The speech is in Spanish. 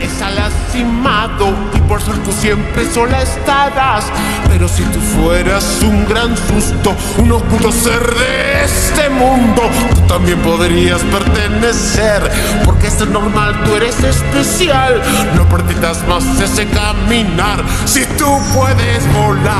es alastimado y por ser tú siempre sola estarás. Pero si tú fueras un gran susto, un oculto ser de este mundo, tú también podrías pertenecer. Porque es normal, tú eres especial. No perdidas más ese caminar si tú puedes volar.